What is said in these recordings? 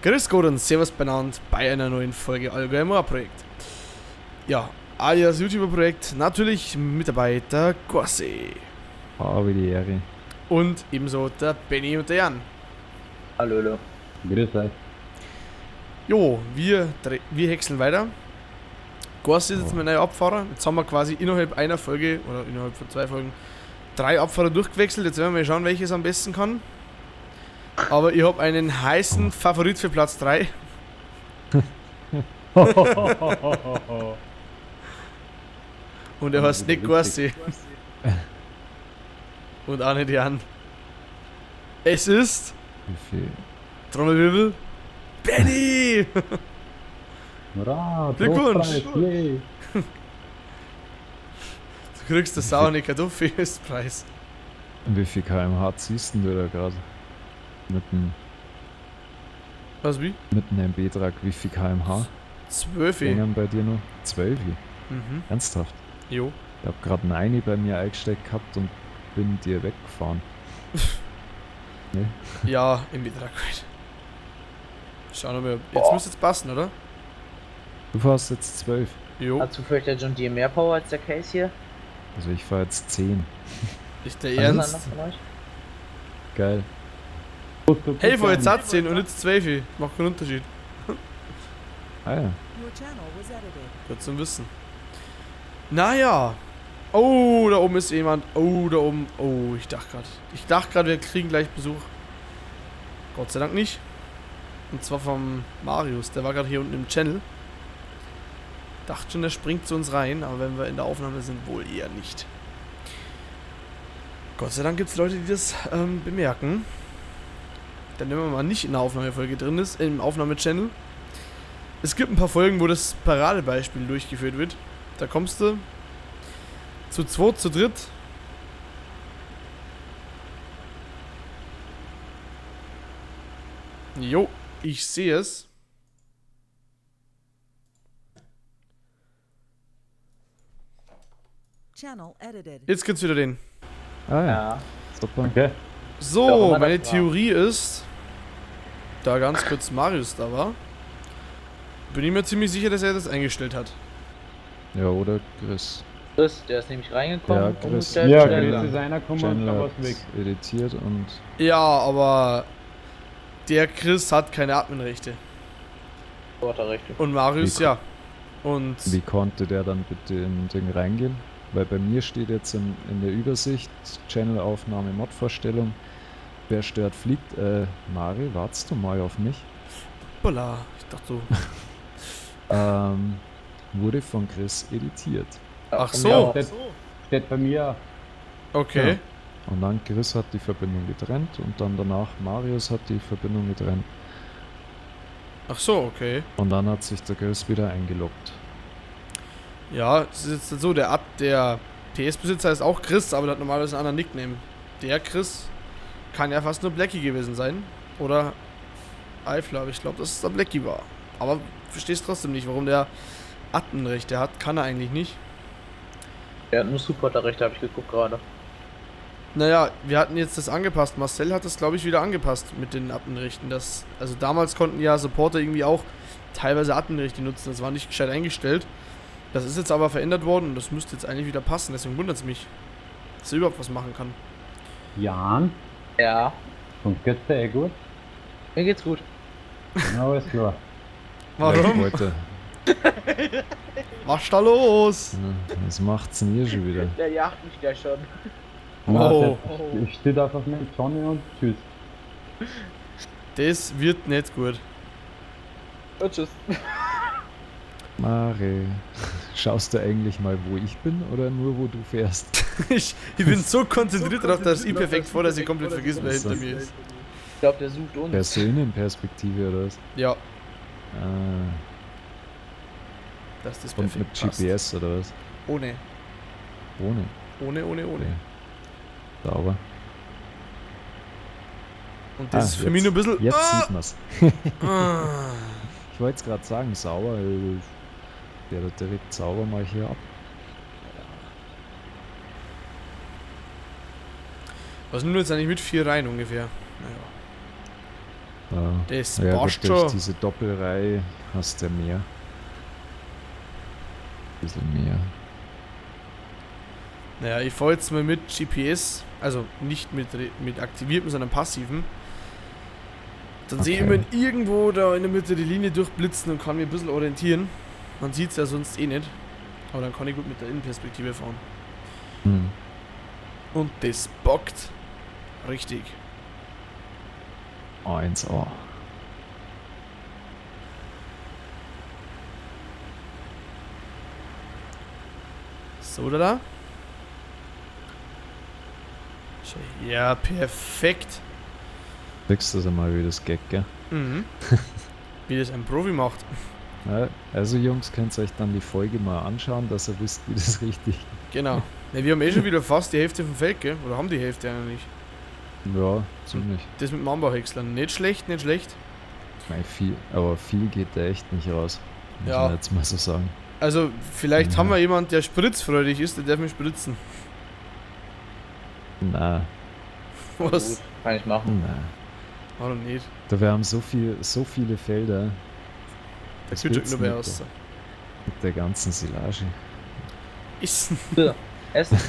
Grüß Gott und Servus benannt bei einer neuen Folge Allgäuer Projekt. Ja, alias YouTuber-Projekt, natürlich mit dabei der Gorsi. Habe die Ehre. Und ebenso der Benny und der Jan. Hallo, hallo. Grüß euch. Jo, wir, wir häckseln weiter. Gorsi ist jetzt mein neuer Abfahrer. Jetzt haben wir quasi innerhalb einer Folge oder innerhalb von zwei Folgen drei Abfahrer durchgewechselt. Jetzt werden wir mal schauen, welches am besten kann. Aber ich habe einen heißen Favorit für Platz 3. Und er heißt nicht Gorsi. Und auch nicht Jan. Es ist Wie viel? Trommelwirbel. Benny! Hurra, Glückwunsch. Trostpreis. Du kriegst das saure Kartoffelpreis. Wie viel kmh ziehst du da gerade? Mit dem, Was wie? mit dem MB-Trag, wie viel kmh? 12. Gängen bei dir noch? 12. Mhm. Ernsthaft? Jo. Ich hab gerade einen Eini bei mir eingesteckt gehabt und bin dir weggefahren. Ja, im Betrag. Schauen wir mal. Jetzt müsste es passen, oder? Du fährst jetzt 12. Jo. Hat zufällig der John Deere mehr Power als der Case hier? Also ich fahr jetzt 10. Ist der Ernst? einer Geil. Hey, jetzt Satz 10 und jetzt 12. Macht keinen Unterschied. Ah ja. Gut zum Wissen. Naja. Oh, da oben ist jemand. Oh, da oben. Oh, ich dachte gerade. Ich dachte gerade, wir kriegen gleich Besuch. Gott sei Dank nicht. Und zwar vom Marius. Der war gerade hier unten im Channel. Dachte schon, der springt zu uns rein, aber wenn wir in der Aufnahme sind, wohl eher nicht. Gott sei Dank gibt es Leute, die das ähm, bemerken. Denn wenn man mal nicht in der Aufnahmefolge drin ist, im Aufnahme-Channel, es gibt ein paar Folgen, wo das Paradebeispiel durchgeführt wird. Da kommst du zu zweit, zu dritt. Jo, ich sehe es. Channel edited. Jetzt gibt's wieder den. Ah ja. Ja. Super. Auch So, meine. Theorie ist, da ganz kurz Marius da war, bin ich mir ziemlich sicher, dass er das eingestellt hat. Ja, oder Chris. Chris, der ist nämlich reingekommen. Ja, Chris. umgestellt, Ja, Chris ist einer und hat war's weg. editiert und Ja, aber der Chris hat keine Adminrechte. Worterrechte. Und Marius Wie- ja. Und wie konnte der dann bitte in den Ding reingehen? Weil bei mir steht jetzt in, in der Übersicht Channelaufnahme, Modvorstellung. Wer stört, fliegt. Äh, Mari, wartest du mal auf mich? Hoppala, ich dachte so. Ähm, wurde von Chris editiert. Ach so. auch. Steht, steht bei mir. Okay. Ja. Und dann Chris hat die Verbindung getrennt und dann danach Marius hat die Verbindung getrennt. Ach so, okay. Und dann hat sich der Chris wieder eingeloggt. Ja, es ist jetzt so, der Ad, der PS-Besitzer ist auch Chris, aber der hat normalerweise einen anderen Nickname. Der Chris kann ja fast nur Blackie gewesen sein. Oder Eifler, aber ich glaube, dass es der Blackie war. Aber verstehst trotzdem nicht, warum der Adminrechte hat. Kann er eigentlich nicht. Der hat nur Supporterrechte, habe ich geguckt gerade. Naja, wir hatten jetzt das angepasst. Marcel hat das, glaube ich, wieder angepasst mit den Adminrechten. Das, also damals konnten ja Supporter irgendwie auch teilweise Adminrechte nutzen. Das war nicht gescheit eingestellt. Das ist jetzt aber verändert worden und das müsste jetzt eigentlich wieder passen. Deswegen wundert es mich, dass er überhaupt was machen kann. Jan, Ja, und geht's dir eh gut? mir geht's gut. Na, alles klar. Ja, Warum? wollte, Was ist da los? ja, was macht's denn hier schon wieder? Der jagt mich da schon. Oh. der- Ich stehe einfach mit Johnny und tschüss. Das wird nicht gut. Und tschüss. Mari, schaust du eigentlich mal, wo ich bin oder nur, wo du fährst? Ich, ich bin so konzentriert darauf, dass ich perfekt vor, dass ich komplett vergesse, wer hinter mir ist. Ich glaube, der sucht uns. Innenperspektive oder was? Ja, Ah, dass das und perfekt mit passt. GPS oder was? Ohne. Ohne. Ohne, ohne, ohne. Okay. Sauber. Und das Ah, ist für jetzt- mich nur ein bisschen. Jetzt Ah! sieht man's. Ah. Ich wollte es gerade sagen, sauber, der da direkt sauber mal hier ab. Was nimmt jetzt eigentlich mit vier rein ungefähr? Naja. Ja. Das Ja, passt durch schon. diese Doppelreihe hast du ja mehr. Bisschen mehr. Naja, ich fahre jetzt mal mit GPS, also nicht mit, mit aktiviertem, sondern passivem. Dann sehe ich Okay. immer irgendwo da in der Mitte die Linie durchblitzen und kann mich ein bisschen orientieren. Man sieht es ja sonst eh nicht. Aber dann kann ich gut mit der Innenperspektive fahren. Hm. Und das bockt. Richtig. 1A. So, oder da? Ja, perfekt. Kriegst du das einmal wie das Gag, gell? Mhm. Wie das ein Profi macht. Ja, also Jungs, könnt ihr euch dann die Folge mal anschauen, dass ihr wisst, wie das richtig Genau. Ja, wir haben eh schon wieder fast die Hälfte vom Feld, gell? Oder haben die Hälfte eigentlich? Ja, ziemlich. Das mit dem Anbauhäckslern. Nicht schlecht, nicht schlecht. Mei, viel, aber viel geht da echt nicht raus. Muss Ja. man jetzt mal so sagen. Also, vielleicht Ja. haben wir jemand, der spritzfreudig ist, der darf mich spritzen. Na, Was? Gut, kann ich machen. na. Warum nicht? Da wir haben so viel, so viele Felder. Das wird bei mit aus. der, mit der ganzen Silage? Essen,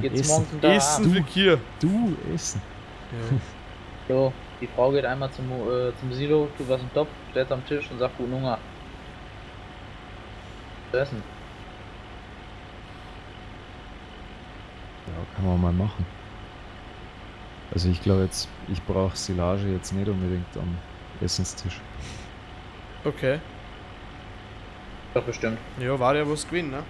geht's Essen. morgen zum Tag. Essen für Kier. Du essen. Ja. So, die Frau geht einmal zum, äh, zum Silo, tut was im Topf, stellt am Tisch und sagt guten Hunger. Zu Essen. Ja, kann man mal machen. Also ich glaube jetzt, ich brauche Silage jetzt nicht unbedingt am Essenstisch. Okay. Doch bestimmt. Ja, war ja was gewinnen, ne?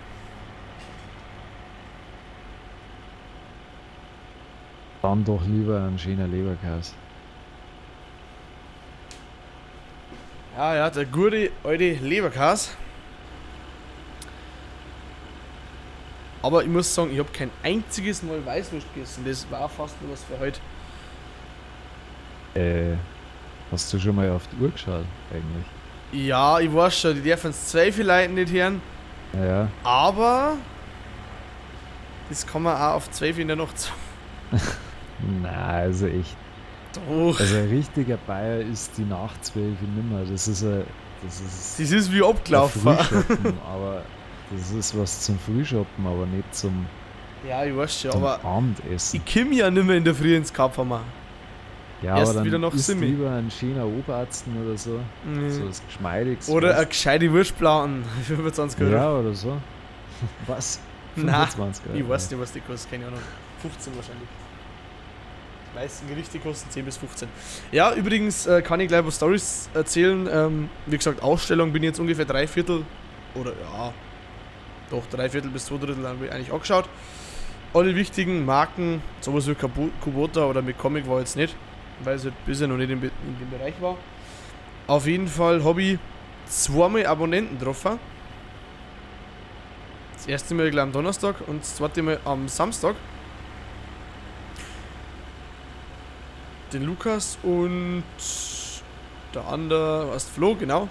Dann doch lieber ein schöner Leberkäse. Ja, ja, der gute alte Leberkäse. Aber ich muss sagen, ich habe kein einziges Mal Weißwurst gegessen. Das war fast nur was für heute. Äh, hast du schon mal auf die Uhr geschaut eigentlich? Ja, ich weiß schon, die dürfen es zwei vielleicht nicht hören. Ja, Aber das kann man auch auf 12 in der Nacht sagen. Na, also echt. Doch. Also ein richtiger Bayer ist die nach 12 nimmer. Das ist ein, das ist Das ist wie abgelaufen. Aber das ist was zum Frühschoppen, aber nicht zum, Ja, ich weiß schon, aber Abendessen. ich komme ja nicht mehr in der Früh ins Kapfermann. Ja, erst aber dann wieder nach isst Simi. lieber ein schöner Oberarzt oder so. So was Geschmeidiges. Mhm. Oder eine gescheite Wurstplatten. 25 Euro. Ja, oder so. Was? Na, 25 Euro. Ich weiß nicht, was die kostet, keine Ahnung. 15 wahrscheinlich. Die meisten Gerichte kosten 10 bis 15. Ja, übrigens äh, kann ich gleich was Stories erzählen. Ähm, wie gesagt, Ausstellung bin ich jetzt ungefähr drei Viertel oder ja, doch drei Viertel bis zwei Drittel habe ich eigentlich angeschaut. Alle wichtigen Marken, sowas wie Kubo- Kubota oder mit Comic war jetzt nicht, weil es halt bisher noch nicht in, in dem Bereich war. Auf jeden Fall habe ich zweimal Abonnenten getroffen. Das erste Mal gleich am Donnerstag und das zweite Mal am Samstag. Den Lukas und der andere, was Flo, genau.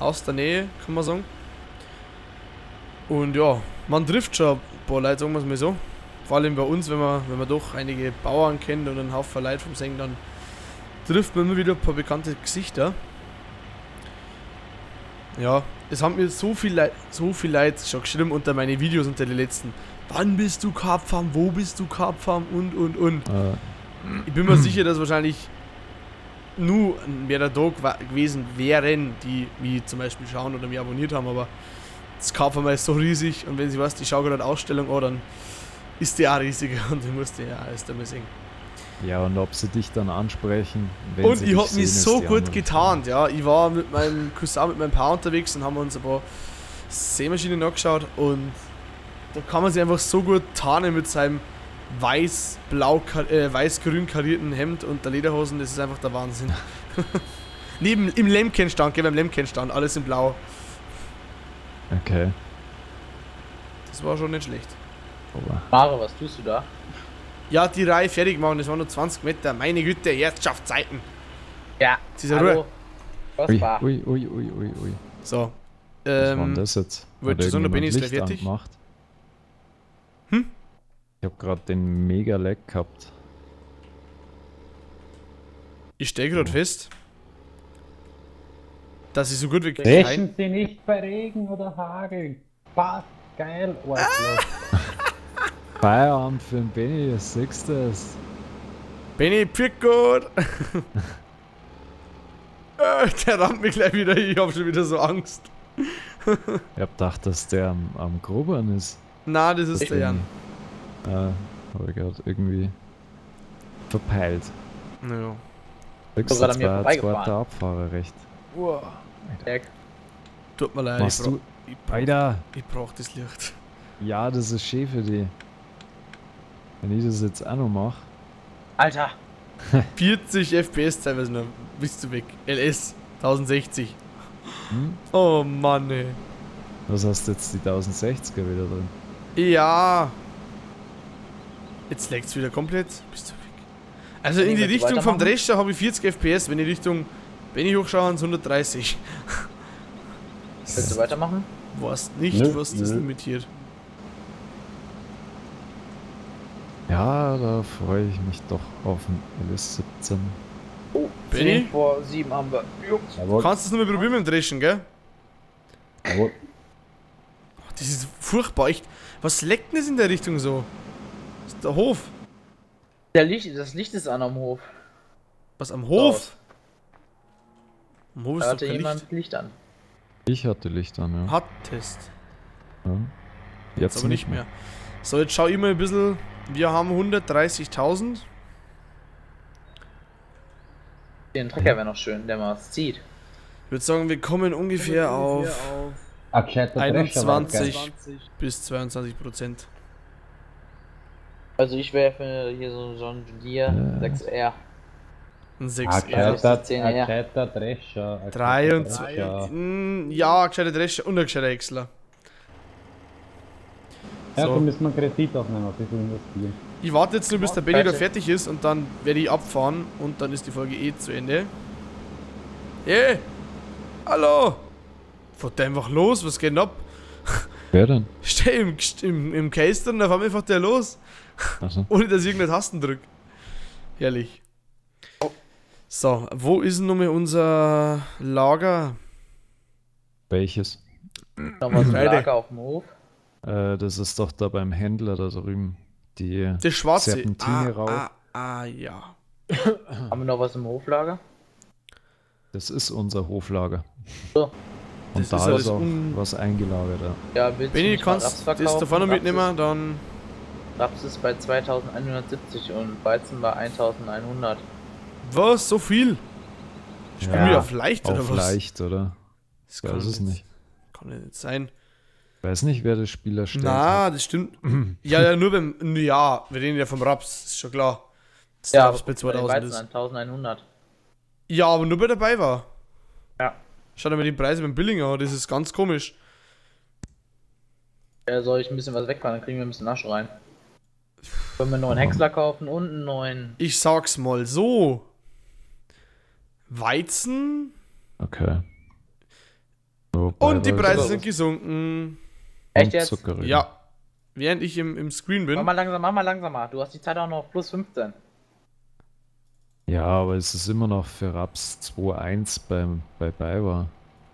Aus der Nähe, kann man sagen. Und ja, man trifft schon ein paar Leute, sagen wir es mal so. Vor allem bei uns, wenn man, wenn man doch einige Bauern kennt und einen Haufen Leute vom Singen, dann trifft man immer wieder ein paar bekannte Gesichter. Ja, es haben mir so viel Leute, so viel Leute schon geschrieben unter meine Videos unter den letzten. Wann bist du Carpfarm? Wo bist du Carpfarm? Und, und, und. Äh, Ich bin mir sicher, dass wahrscheinlich nur mehr wa- gewesen wären, die mich zum Beispiel schauen oder mich abonniert haben, aber das Carpfarm ist so riesig und wenn sie was, die schauen gerade Ausstellung an, dann ist die auch riesiger und ich musste ja erst einmal sehen. ja, und ob sie dich dann ansprechen. Wenn Und ich dich hab sehen, mich so gut getarnt, ja. Ich war mit meinem Cousin, mit meinem Paar unterwegs und haben uns ein paar Sämaschinen angeschaut und da kann man sich einfach so gut tarnen mit seinem weiß-blau, äh, weiß-grün karierten Hemd und der Lederhosen, das ist einfach der Wahnsinn. Neben, im Lemken-Stand, geh beim Lemken-Stand, alles in blau. Okay, Das war schon nicht schlecht. Mare, was tust du da? Ja, die Reihe fertig machen, das waren nur 20 Meter. Meine Güte, Herzschaftszeiten. Ja, Dieser Ruhe. Was ui, war? ui, ui, ui, ui, ui. So. Was war denn Ähm, das jetzt? wollte schon, da bin ich gleich fertig. angemacht? Ich hab grad den mega Lag gehabt. Ich stelle gerade fest, dass ich so gut wie kein... Sie nicht bei Regen oder Hagel. Passt, geil, Arschloch. Feierabend für den Benny, das siehst du es. Benny, pfiat gut! Äh, der rammt mich gleich wieder, ich hab schon wieder so Angst. Ich hab gedacht, dass der am, am Grobern ist. Na, das ist der Jan. Äh, habe ich gerade irgendwie verpeilt. Naja. Höchstens mir zwei zweiter Abfahrer recht. Jack. Tut mir leid, Machst ich, du? ich, bra Alter! ich brauch das Licht. Ja, das ist schön für die. Wenn ich das jetzt auch noch mache. Alter! 40 FPS teilweise noch. Bist du weg. LS 1060. Hm? Oh Mann, ey. Was hast du jetzt die 1060er wieder drin? Ja. Jetzt lag's wieder komplett. Bist du weg. Also Wenn in die Richtung vom? Drescher habe ich 40 FPS, wenn ich Richtung Benny hochschaue, sind 130. Willst du weitermachen? Weißt nicht, Nö, was das nö. limitiert. Ja, da freue ich mich doch auf ein LS17. Oh, Benny? 10 vor 7 haben wir. Jungs. Kannst du es nur mal probieren mit dem Dreschen, gell? jawohl. Das ist furchtbar. Echt. Was leckt denn das in der Richtung so? Das ist der Hof. Der Licht, das Licht ist an am Hof. Was am Hof? Am Hof ist Da hatte jemand Licht. Licht an. Ich hatte Licht an, ja. Hattest. ja. Jetzt Jetzt aber nicht mehr. So, jetzt schau ich mal ein bisschen. Wir haben 130.000. Den Trecker wäre noch schön, der mal was zieht. Ich würde sagen, wir kommen ungefähr auf Ein gescheiter Drescher war geil. 21 bis 22 Prozent. Also ich wäre für hier so ein John Deere Ja. 6R. Ein Ein 6 Ja, R. das ist die gescheiter, Zehn ein her. gescheiter Drescher. ein gescheiter 23. Drescher. Mm, Ja, gescheiter Drescher und ein gescheiter Häcksler. Ja, So. da müssen wir Kredit aufnehmen, ein bisschen investieren. Ich warte jetzt nur, bis der Benny da Fertig. ist und dann werde ich abfahren und dann ist die Folge eh zu Ende. Hey! Hallo! Fährt der einfach los? Was geht denn ab? Wer denn? Steh im, im, im Case drin, da fährt einfach der los. Also, Ohne dass ich irgendeine Tasten drück. Herrlich. So, wo ist denn nochmal unser Lager? welches? Nochmal so ein. Lager auf dem Hof. Äh, das ist doch da beim Händler da drüben. Die. Der schwarze. Serpentine ah, rauf. ah, ah, ja. Haben wir noch was im Hoflager? Das ist unser Hoflager. So. Und Das da ist ist, auch was eingelagert. Ja. Ja, willst Benni, nicht du kannst das verkaufen? da vorne Raps mitnehmen, dann. Ist, Raps ist bei 2170 und Weizen bei 1100. Was? So viel? Spielen Ja, wir auf leicht oder Auf was? leicht, oder? Das Ich weiß es nicht. Kann ja nicht sein. Weiß nicht, wer der Spieler stellt. Na, das stimmt. ja, ja, nur beim. Ja, wir reden ja vom Raps, ist schon klar. Das Ja, Raps bei bei 2000 Weizen ist. 1100. Ja, aber nur bei dabei war. Ja. Schau dir mal die Preise beim Billinger an, das ist ganz komisch. Ja, soll ich ein bisschen was wegfahren, dann kriegen wir ein bisschen Asche rein. Können wir einen neuen Häcksler kaufen und einen neuen. Ich sag's mal so. Weizen Okay. Wobei und die Preise sind gesunken. Echt und jetzt? Zuckerrüben. Ja. Während ich im, im Screen Mach bin. mal langsam, mach mal langsamer. Du hast die Zeit auch noch auf plus 15. Ja, aber es ist immer noch für Raps 2-1 beim, bei Bayer.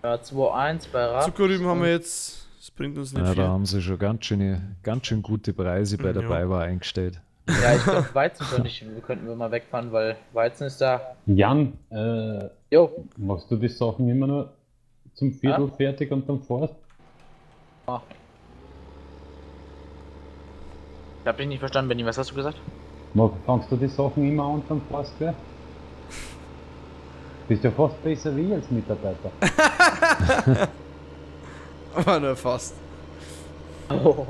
Ja, 2-1 bei Raps. Zuckerrüben haben wir jetzt. Das bringt uns nicht Ja, da viel. haben sie schon ganz schöne, ganz schön gute Preise bei der Ja. Bayer eingestellt. Ja, ich glaube, Weizen könnte ich, könnten wir mal wegfahren, weil Weizen ist da. Jan, äh, Jo, machst du die Sachen immer nur zum Viertel fertig und dann fährst? ich hab dich nicht verstanden, Benny. Was hast du gesagt? Fangst du die Sachen immer an fährst du? Bist ja fast besser wie ich als Mitarbeiter. Aber nur fast. Oh.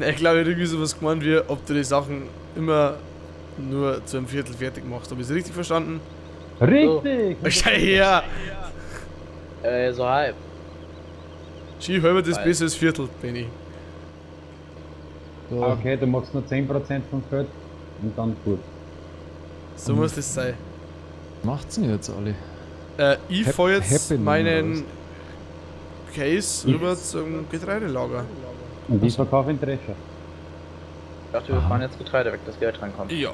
Ich glaube, irgendwie sowas gemeint wie, ob du die Sachen immer nur zu einem Viertel fertig machst. Habe ich es richtig verstanden? Richtig! Schau her! Äh, so halb. Ski halber das besser als Viertel, Benny. So, Ah, Okay, du machst nur 10% vom Feld und dann gut. So muss das sein. macht's denn jetzt alle? Äh, ich Hap- fahr jetzt Happening meinen Case Ich- rüber zum Getreidelager. Und ich verkaufe den Drescher. Ich dachte, wir Aha. fahren jetzt Getreide weg, dass Geld reinkommt. Ja.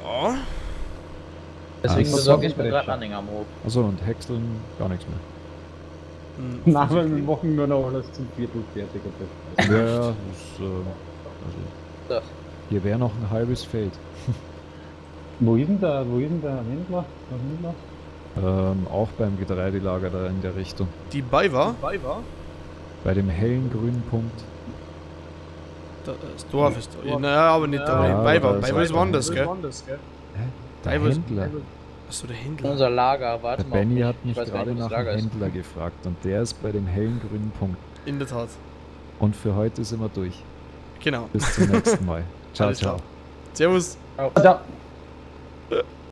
Deswegen Ah, besorge ich mir gerade einen Anhänger am Hof. Achso, und häckseln gar nichts mehr. Hm, Nein, weil wir machen nur noch alles zum Viertel fertig. das- Ja, ja, das, äh, also Das. hier wäre noch ein halbes Feld. Wo ist denn der, wo ist denn der Händler? Der Händler? Ähm, auch beim Getreidelager da in der Richtung. Die bei war? Bei dem hellen grünen Punkt. Da- Das Dorf ist da. Naja, aber nicht da. Ja, bei war. aber da Bei ist war ist woanders, gell? Der Teilweise- Händler. Achso, der Händler. Unser Lager, warte Der mal. Benny hat Ich mich gerade nach dem ist. Händler gefragt und der ist bei dem hellen grünen Punkt. In der Tat. Und für heute sind wir durch. Genau. Bis zum nächsten Mal. Ciao, ciao. Servus. Da,